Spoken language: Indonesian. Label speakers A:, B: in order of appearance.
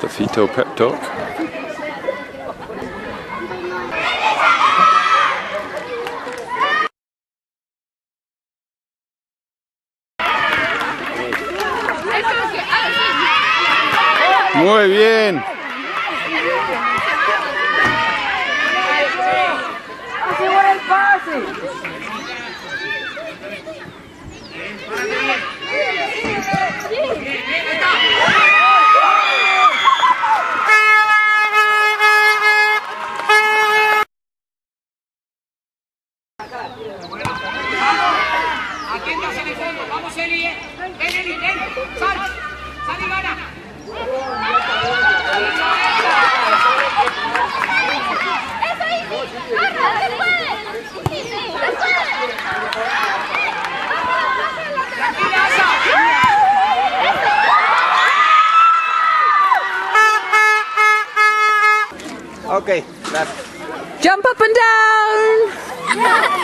A: the fetal pep talk. Muy bien. Así fue el pase.
B: Atiéndase en el fondo, vamos Eli, eh. ven Eli, ven, sal, sal y gana.
C: ¡Eso, Izzy! ¡Baja! ¡Se puede! ¡Izzy! ¡Se puede!
B: Tranquila, Asa.
D: Okay, that's
E: Jump up and down.